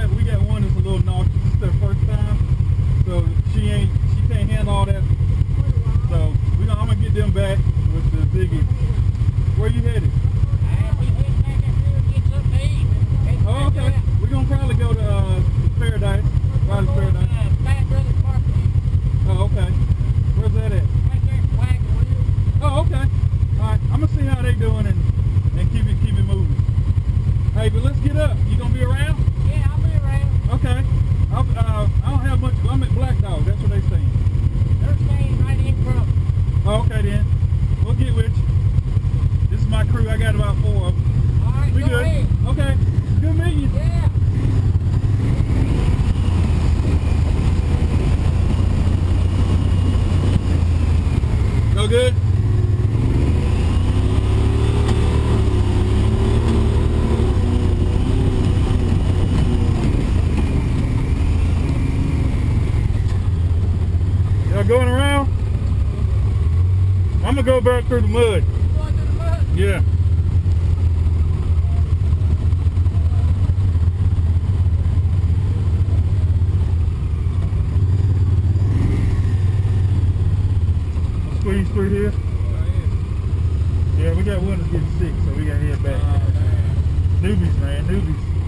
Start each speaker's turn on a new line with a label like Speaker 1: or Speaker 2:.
Speaker 1: got we got one that's a little nauseous. It's their first time, so she ain't she can't handle all that. So we gonna, I'm gonna get them back with the biggie. Where you headed?
Speaker 2: Oh, okay.
Speaker 1: We're gonna probably go to uh, Paradise. Riders Paradise. Oh, okay. Where's that at? Oh, okay. All right. I'm gonna see how they doing and and keep it keep it moving. Hey, but let's get up. You gonna be around?
Speaker 2: Yeah. I'm
Speaker 1: Okay. I'll, uh, I don't have much. I'm at Black Dog. That's what they saying.
Speaker 2: They're saying right in front.
Speaker 1: Okay then. We'll get with you. This is my crew. I got about four of them.
Speaker 2: All right. We good. Ahead.
Speaker 1: Okay. Good meeting you.
Speaker 2: Yeah.
Speaker 1: No good? Am I going around? I'm gonna go back through the mud. Through
Speaker 2: the mud?
Speaker 1: Yeah. Squeeze through here. Yeah, we got one that's getting sick, so we gotta head back. Oh, man. Newbies, man, newbies.